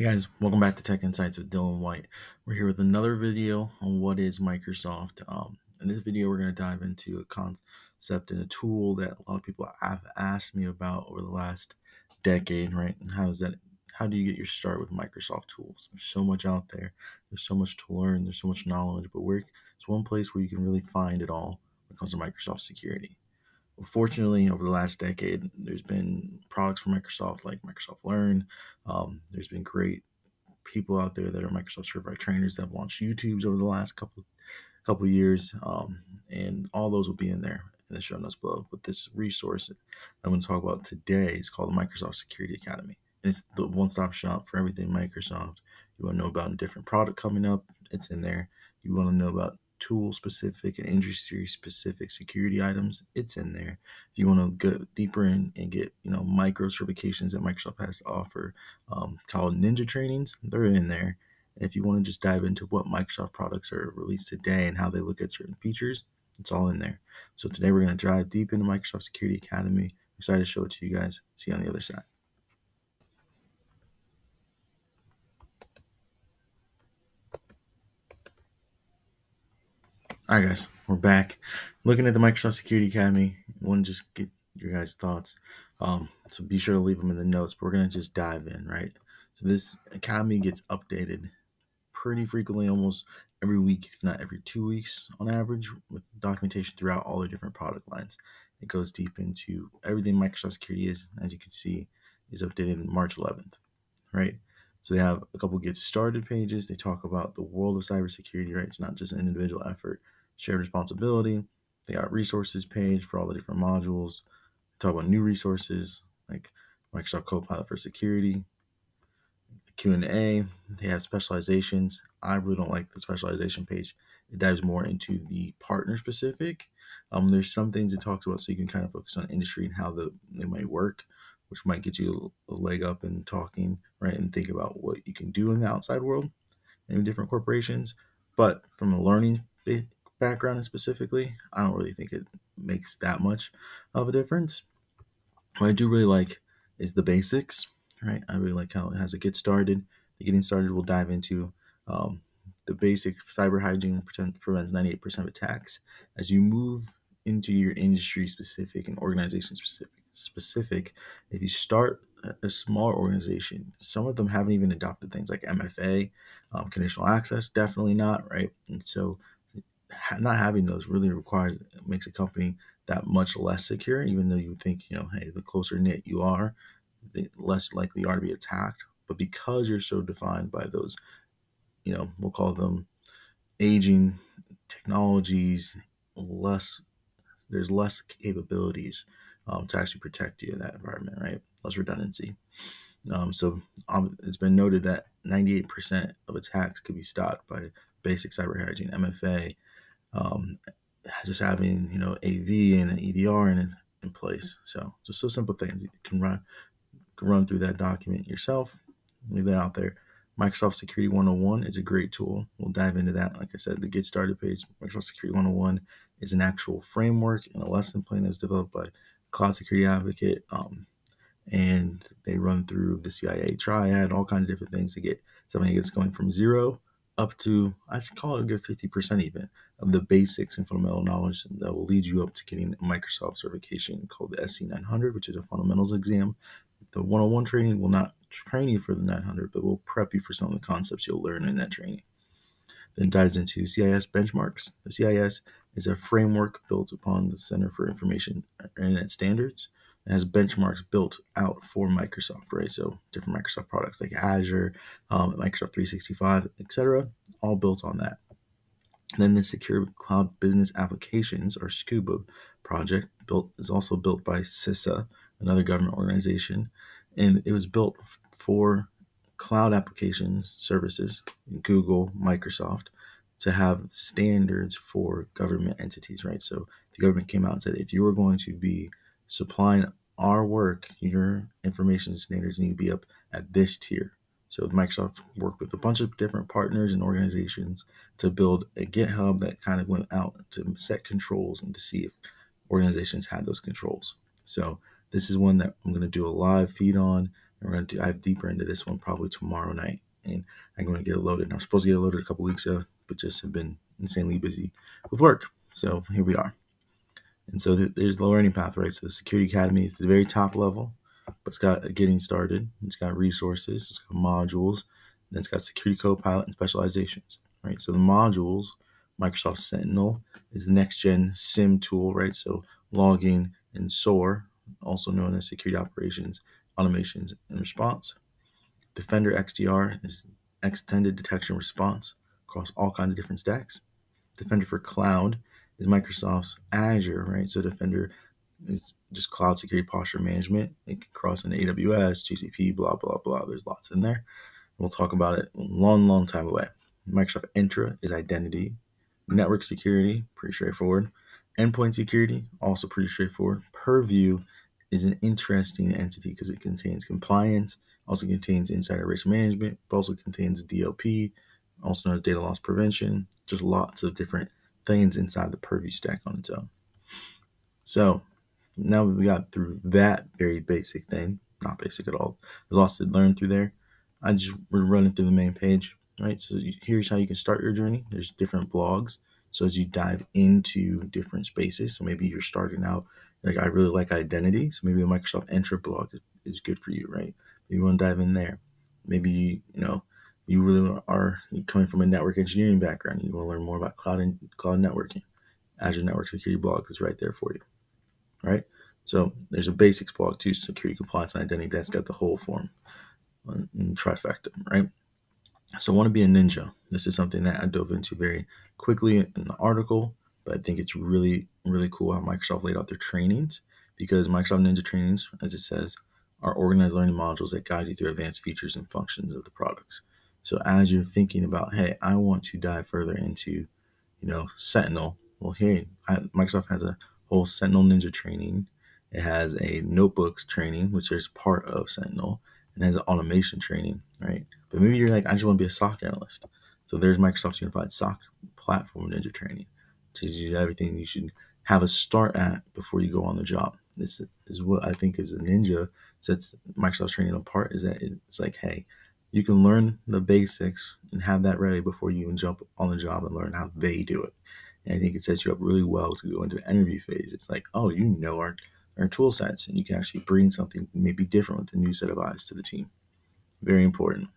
Hey guys, welcome back to Tech Insights with Dillon White. We're here with another video on what is Microsoft. Um, in this video, we're going to dive into a concept and a tool that a lot of people have asked me about over the last decade, right? And how is that? How do you get your start with Microsoft tools? There's so much out there. There's so much to learn. There's so much knowledge, but where it's one place where you can really find it all when it comes to Microsoft security. Fortunately, over the last decade, there's been products from Microsoft like Microsoft Learn. Um, there's been great people out there that are Microsoft certified trainers that have launched YouTubes over the last couple couple years, um, and all those will be in there in the show notes below. But this resource I'm going to talk about today is called the Microsoft Security Academy. And it's the one-stop shop for everything Microsoft. You want to know about a different product coming up? It's in there. You want to know about tool specific and industry specific security items, it's in there. If you want to go deeper in and get, you know, micro certifications that Microsoft has to offer, um, called Ninja trainings, they're in there. And if you want to just dive into what Microsoft products are released today and how they look at certain features, it's all in there. So today we're going to dive deep into Microsoft Security Academy. I'm excited to show it to you guys. See you on the other side. All right, guys, we're back. Looking at the Microsoft Security Academy. I want to just get your guys' thoughts. Um, so be sure to leave them in the notes, but we're going to just dive in, right? So this Academy gets updated pretty frequently, almost every week, if not every two weeks on average, with documentation throughout all the different product lines. It goes deep into everything Microsoft Security is, as you can see, is updated March 11th, right? So they have a couple get started pages. They talk about the world of cybersecurity, right? It's not just an individual effort shared responsibility. They got resources page for all the different modules. talk about new resources like Microsoft Copilot for security, Q&A. They have specializations. I really don't like the specialization page. It dives more into the partner specific. Um, there's some things it talks about so you can kind of focus on industry and how the, they might work, which might get you a leg up in talking, right, and think about what you can do in the outside world in different corporations. But from a learning background specifically, I don't really think it makes that much of a difference. What I do really like is the basics, right? I really like how it has a get started. The getting started will dive into um, the basic cyber hygiene prevents 98% of attacks. As you move into your industry specific and organization specific, specific, if you start a small organization, some of them haven't even adopted things like MFA, um, conditional access, definitely not, right? And so not having those really requires makes a company that much less secure. Even though you think you know, hey, the closer knit you are, the less likely you are to be attacked. But because you're so defined by those, you know, we'll call them aging technologies, less there's less capabilities um, to actually protect you in that environment, right? Less redundancy. Um, so um, it's been noted that 98% of attacks could be stopped by basic cyber hygiene, MFA, um, just having you know AV and an EDR in in place. So just so simple things you can run can run through that document yourself. Leave that out there. Microsoft Security 101 is a great tool. We'll dive into that. Like I said, the Get Started page, Microsoft Security 101 is an actual framework and a lesson plan that was developed by Cloud Security Advocate. Um, and they run through the CIA triad, all kinds of different things to get something that's going from zero up to I'd call it a good 50% even of the basics and fundamental knowledge that will lead you up to getting a Microsoft certification called the SC900, which is a fundamentals exam. The 101 training will not train you for the 900, but will prep you for some of the concepts you'll learn in that training. Then dives into CIS benchmarks. The CIS is a framework built upon the Center for Information Internet Standards and has benchmarks built out for Microsoft, right? So different Microsoft products like Azure, um, Microsoft 365, etc., all built on that. Then the Secure Cloud Business Applications, or SCUBA project, built is also built by CISA, another government organization, and it was built for cloud applications services, Google, Microsoft, to have standards for government entities, right? So the government came out and said if you are going to be supplying our work, your information standards need to be up at this tier. So Microsoft worked with a bunch of different partners and organizations to build a GitHub that kind of went out to set controls and to see if organizations had those controls. So this is one that I'm going to do a live feed on And we're going to dive deeper into this one probably tomorrow night. And I'm going to get it loaded. And I was supposed to get it loaded a couple weeks ago, but just have been insanely busy with work. So here we are. And so there's the learning path, right? So the Security Academy is the very top level, but it's got getting started. It's got resources. It's got modules. Then it's got Security Copilot and specializations, right? So the modules, Microsoft Sentinel is the next gen SIEM tool, right? So logging and SOAR, also known as security operations, automations, and response. Defender XDR is extended detection response across all kinds of different stacks. Defender for Cloud is Microsoft's Azure, right? So Defender is just cloud security posture management. It can cross into AWS, GCP, blah, blah, blah. There's lots in there. We'll talk about it long, long time away. Microsoft Entra is identity. Network security, pretty straightforward. Endpoint security, also pretty straightforward. Purview is an interesting entity because it contains compliance, also contains insider risk management, but also contains DLP, also known as data loss prevention. Just lots of different things inside the Purview stack on its own. So now we got through that very basic thing, not basic at all. There's lots to learn through there. I just we're running through the main page, right? So here's how you can start your journey. There's different blogs. So as you dive into different spaces, so maybe you're starting out like I really like identity, so maybe the Microsoft Entra blog is, is good for you, right? Maybe you want to dive in there. Maybe you know you really are coming from a network engineering background. You want to learn more about cloud and cloud networking. Azure Network Security blog is right there for you, right? So there's a basics block too, security compliance and identity. That's got the whole form and trifecta, right? So I want to be a ninja. This is something that I dove into very quickly in the article, but I think it's really, really cool how Microsoft laid out their trainings because Microsoft Ninja trainings, as it says, are organized learning modules that guide you through advanced features and functions of the products. So as you're thinking about, hey, I want to dive further into, you know, Sentinel. Well, here Microsoft has a whole Sentinel Ninja training. It has a notebooks training, which is part of Sentinel, and has an automation training, right? But maybe you're like, I just want to be a SOC analyst. So there's Microsoft's Unified SOC Platform Ninja Training. Teaches you everything you should have a start at before you go on the job. This is what I think is a ninja sets Microsoft's training apart. Is that it's like, hey, you can learn the basics and have that ready before you even jump on the job and learn how they do it. And I think it sets you up really well to go into the interview phase. It's like, oh, you know our our tool sets, and you can actually bring something maybe different with a new set of eyes to the team. Very important.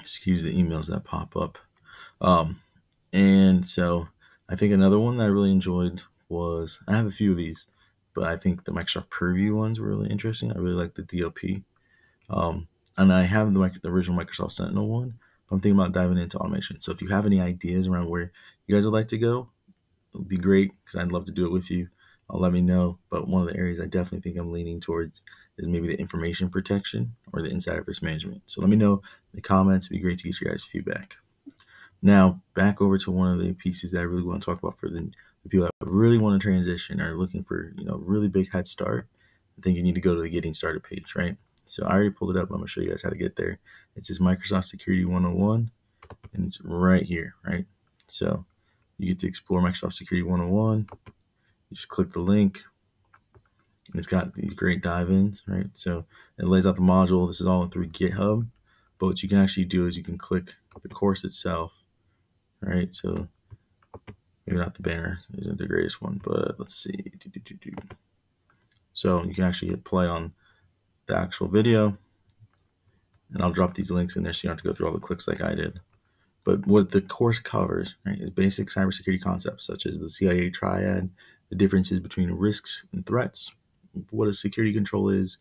Excuse the emails that pop up. Um, and so I think another one that I really enjoyed was I have a few of these, but I think the Microsoft Purview ones were really interesting. I really like the DLP. Um, and I have the, the original Microsoft Sentinel one, I'm thinking about diving into automation. So if you have any ideas around where you guys would like to go, it would be great because I'd love to do it with you. I'll let me know. But one of the areas I definitely think I'm leaning towards is maybe the information protection or the insider risk management. So let me know in the comments. It'd be great to get your guys' feedback. Now, back over to one of the pieces that I really want to talk about for the, the people that really want to transition or looking for, you know, really big head start. I think you need to go to the getting started page, right? So I already pulled it up. I'm going to show you guys how to get there. It says Microsoft Security 101, and it's right here, right? So you get to explore Microsoft Security 101. You just click the link, and it's got these great dive-ins, right? So it lays out the module. This is all through GitHub. But what you can actually do is you can click the course itself, right? So maybe not the banner isn't the greatest one, but let's see. So you can actually hit play on the actual video, and I'll drop these links in there so you don't have to go through all the clicks like I did. But what the course covers right, is basic cybersecurity concepts such as the CIA triad, the differences between risks and threats, what a security control is,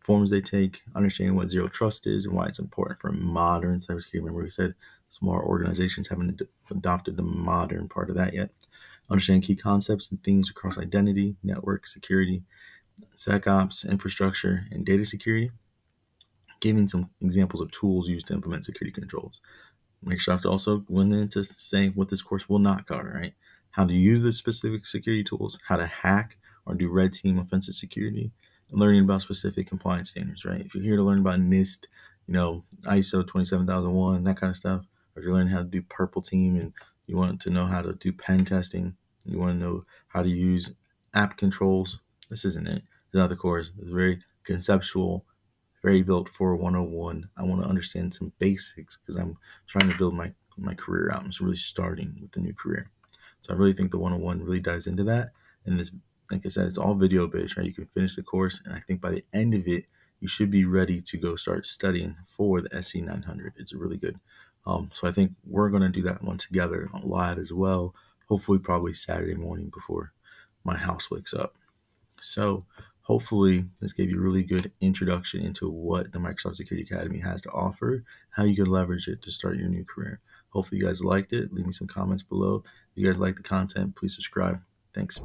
forms they take, understanding what zero trust is, and why it's important for modern cybersecurity. Remember, we said smaller organizations haven't ad- adopted the modern part of that yet. Understanding key concepts and themes across identity, network security, SecOps, infrastructure, and data security. Giving some examples of tools used to implement security controls. Microsoft also went into saying what this course will not cover, right? How to use the specific security tools, how to hack or do red team offensive security, and learning about specific compliance standards, right? If you're here to learn about NIST, you know, ISO 27001, that kind of stuff, or if you're learning how to do purple team and you want to know how to do pen testing, you want to know how to use app controls, this isn't it. Another course. It's very conceptual, very built for 101. I want to understand some basics because I'm trying to build my my career out. I'm just really starting with the new career. So I really think the 101 really dives into that. And this, like I said, it's all video based, right? You can finish the course, and I think by the end of it, you should be ready to go start studying for the SC 900. It's really good. Um, so I think we're going to do that one together live as well. Hopefully, probably Saturday morning before my house wakes up. So hopefully this gave you a really good introduction into what the Microsoft Security Academy has to offer, how you can leverage it to start your new career. Hopefully you guys liked it. Leave me some comments below. If you guys like the content, please subscribe. Thanks.